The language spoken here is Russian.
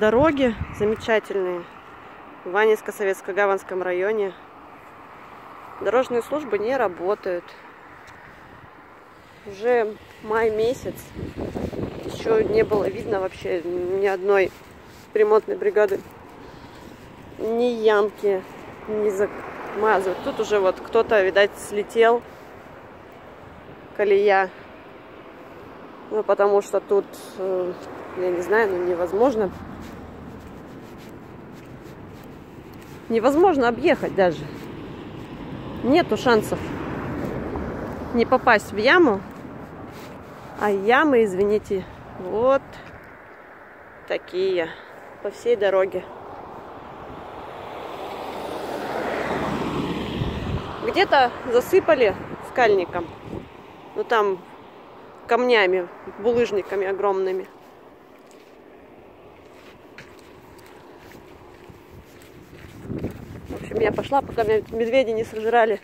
Дороги замечательные. В Ванинско-Советско-Гаванском районе. Дорожные службы не работают. Уже май месяц. Еще не было видно вообще ни одной ремонтной бригады. Ни ямки не замазывают. Тут уже вот кто-то, видать, слетел. Колея. Ну, потому что тут, э, я не знаю, ну, невозможно невозможно объехать даже. Нету шансов не попасть в яму. А ямы, извините, вот такие по всей дороге. Где-то засыпали скальником. Ну там камнями, булыжниками огромными. Общем, я пошла, пока меня медведи не сожрали.